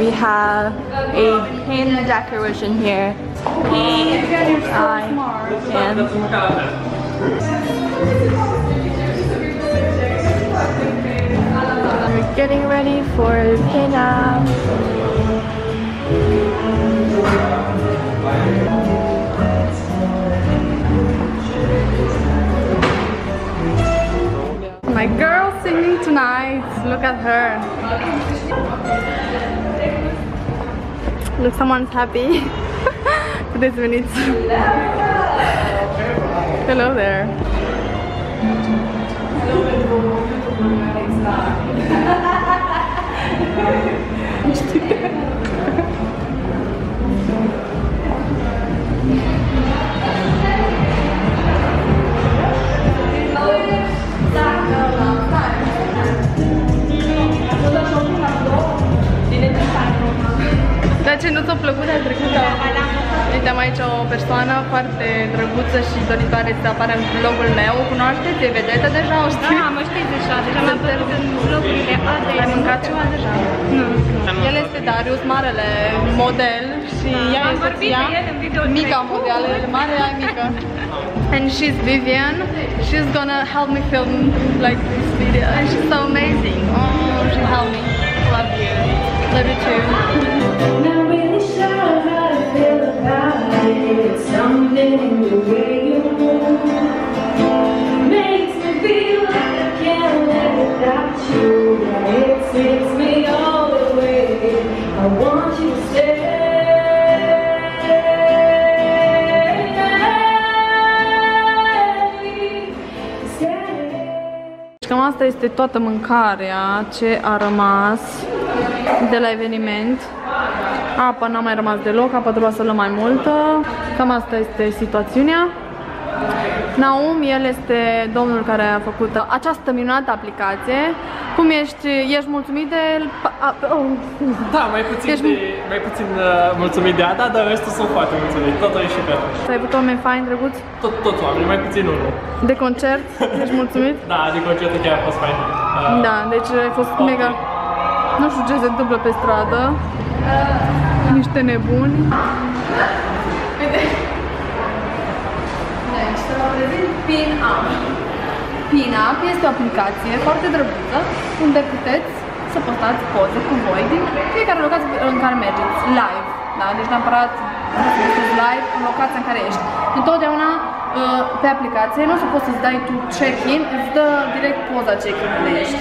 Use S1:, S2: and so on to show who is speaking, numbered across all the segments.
S1: We have a pin decoration here. We're getting ready for pinup.
S2: My Look at her. Look, someone's happy. Puteți veniți. Hello there. de trecută? Uite, aici o persoană foarte drăguță și doritoare să apară în vlogul meu. O cunoașteți? E vedetă deja? O știi?
S3: Da, mă știți deja, deja m-am văzut în vlogurile alea.
S2: Ai mâncat ceva deja?
S3: Nu.
S2: El este Darius, marele model și ea
S3: Am
S2: este
S3: vorbit
S2: soția,
S3: de el în video
S2: mica
S3: trei.
S2: model, el e mare, ea e mică. And she's Vivian. She's gonna help me film like this video. And she's so amazing. Oh, she helped me. Love you. Love you too. Cam asta este toată mâncarea ce a rămas de la eveniment. Apa n-a mai rămas deloc, apa trebuia să luăm mai multă. Cam asta este situațiunea. Naum, el este domnul care a făcut această minunată aplicație. Cum ești? Ești mulțumit de... pa- a- oh,
S4: Da, mai puțin,
S2: Ești-
S4: de, mai puțin uh, mulțumit de Ada, dar restul sunt foarte mulțumit. Tot a ieșit perfect.
S2: ai avut oameni faini, drăguți?
S4: Tot, toți oamenii, mai puțin unul.
S2: De concert? Ești mulțumit?
S4: Da, de concertul chiar a fost fain. Uh,
S2: Da, deci ai fost mega... Nu știu ce se întâmplă pe stradă. Niște nebuni. Deci, să vă prezint PinUp. PinUp este o aplicație foarte drăguță unde puteți să postați poze cu voi din fiecare locație în care mergeți, live. Da? Deci neapărat să postezi live în locația în care ești. Întotdeauna uh, pe aplicație nu o să poți să-ți dai tu check-in, îți dă direct poza check-in unde ești.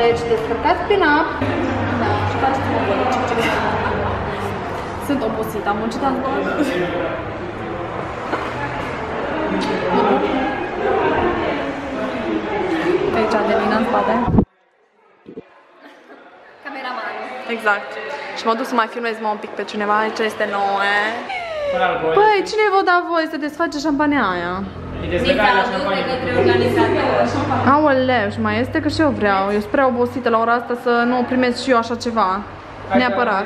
S2: Deci descărcați PinUp da, și faceți-vă voi check-in. Sunt obosită, am muncit azi două ore. Aici Adelina în spate.
S3: Cameramanul.
S2: Exact. Și mă duc să mai filmez mă un pic pe cineva, aici este nouă.
S4: fără alcool.
S2: Păi, cine vă da voie să desface șampania aia?
S4: E dezlegare la șampanie.
S3: către organizator.
S2: Aoleu, și mai este că și eu vreau. Eu sunt prea obosită la ora asta să nu primesc și eu așa ceva. Neapărat.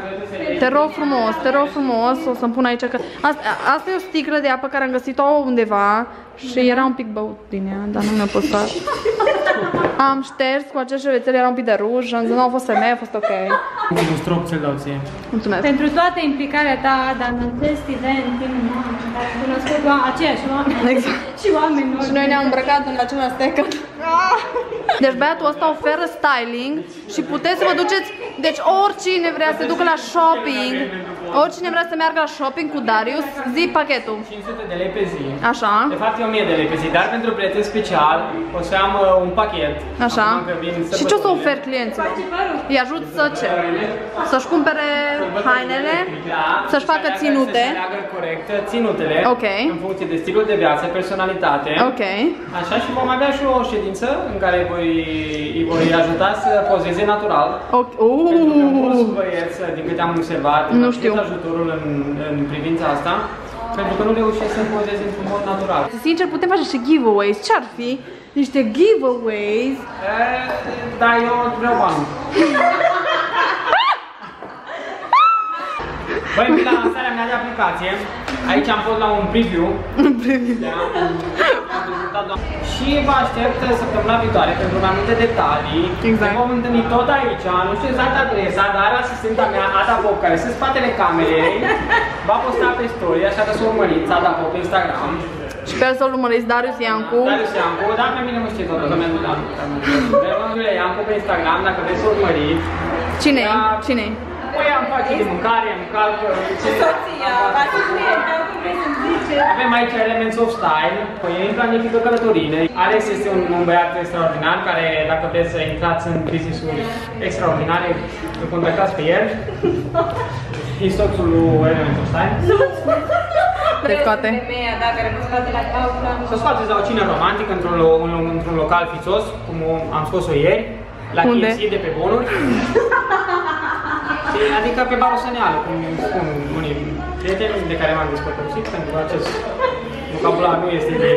S2: Te rog frumos, te rog frumos, o să-mi pun aici că... Asta, asta e o sticlă de apă care am găsit-o undeva și era un pic băut din ea, dar nu mi-a păstrat. Am șters cu acel șervețel, era un pic de ruj, am zis, nu a fost femeie, a fost ok.
S4: Un strop ți-l dau ție.
S2: Mulțumesc.
S3: Pentru toată implicarea ta, dar în acest event, din ai cunoscut oameni, aceiași oameni
S2: Exact.
S3: și oameni
S2: Și noi ne-am îmbrăcat în același stecă. Deci băiatul ăsta oferă styling și puteți să vă duceți, deci oricine vrea să se ducă la shopping, oricine vrea să meargă la shopping cu Darius, zi pachetul.
S4: 500 de lei pe zi.
S2: Așa.
S4: De fapt e 1000 de lei pe zi, dar pentru prieten special o să am uh, un pachet.
S2: Așa.
S4: Acum că vin
S2: Și ce o să
S4: sărbătorile.
S2: oferi clienților? Îi ajut să ce? Să-și cumpere hainele,
S4: Da,
S2: să-și facă
S4: aleagă-
S2: ținute.
S4: Să-și aleagă corect ținutele.
S2: Ok.
S4: În funcție de stilul de viață, personalitate.
S2: Ok.
S4: Așa și vom avea și o ședință în care voi, îi voi ajuta să pozeze natural.
S2: Ok.
S4: Pentru că mulți
S2: Uh.
S4: băieți, din câte am observat,
S2: Nu
S4: îmi
S2: știu.
S4: cer ajutorul în, în privința asta, pentru că nu reușesc să pozeze într-un mod natural.
S2: Sincer, putem face și giveaways. Ce-ar fi? Niște giveaways.
S4: E, da, eu vreau bani. Băi, vin la lansarea mea de aplicație. Aici am fost la un preview. Un preview. Da, am- am văzut ajutat, doamne. Și vă aștept săptămâna viitoare pentru mai multe detalii.
S2: Exact.
S4: Ne vom întâlni tot aici, nu știu exact adresa, dar asistenta mea, Ada Pop, care este în spatele camerei, va posta pe story, așa că să urmăriți Ada Pop pe Instagram.
S2: Sper să-l urmăriți Darius Iancu.
S4: Darius Iancu, dar pe mine mă știe toată lumea, nu am. Darius Iancu pe Instagram, dacă vreți să urmăriți.
S2: Cine-i?
S4: Da.
S2: Cine-i?
S4: Păi am face de mâncare, am calcă,
S3: Soția, va să prieteni, cum vrei să zice.
S4: Avem aici Elements of Style, păi ei planifică călătorile. Alex este un, un băiat extraordinar care, dacă vreți să intrați în business-uri extraordinare, îl contactați pe el. Este soțul lui Elements of Style.
S2: Te scoate.
S3: Femeia, da, care mă scoate la cauza.
S4: Să scoateți la o cină romantică într-un, lo- un- într-un local fițos, cum o- am scos-o ieri, la
S2: Unde?
S4: KFC de pe bonuri. Și, adică pe barul Săneală, cum spun unii prieteni de care m-am despătărusit, pentru că acest vocabular nu este de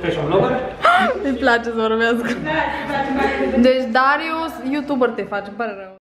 S4: fashion blogger.
S2: Îi place să vorbească. Deci Darius, youtuber te face, îmi pare rău.